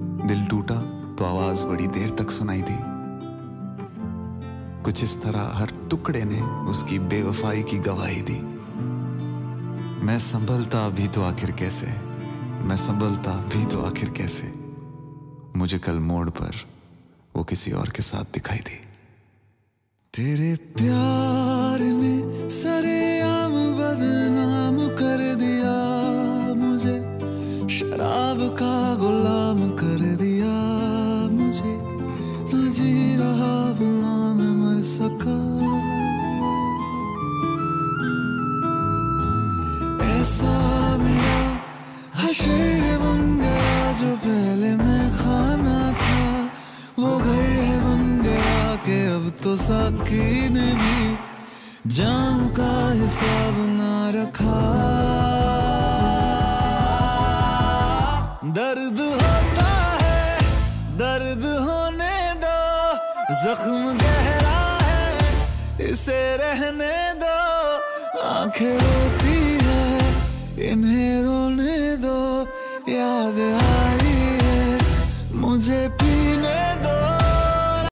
दिल टूटा तो आवाज़ बड़ी देर तक सुनाई दी। कुछ इस तरह हर टुकड़े ने उसकी बेवफाई की गवाही दी। मैं संभलता भी तो आखिर कैसे? मैं संभलता भी तो आखिर कैसे? मुझे कल मोड़ पर वो किसी और के साथ दिखाई दी। तेरे प्यार शराब का गुलाम कर दिया मुझे। न जी रहा ना मैं मर सका। ऐसा मेरा हशर बन गया जो पहले मैं खाना था। वो घर है बन गया कि अब तो साकी ने भी। जाम का हिसाब ना रखा। दर्द होता है, दर्द होने दो, जख्म गहरा है, इसे रहने दो, आँखें रोती है, इन्हें रोने दो, याद आई है, मुझे पी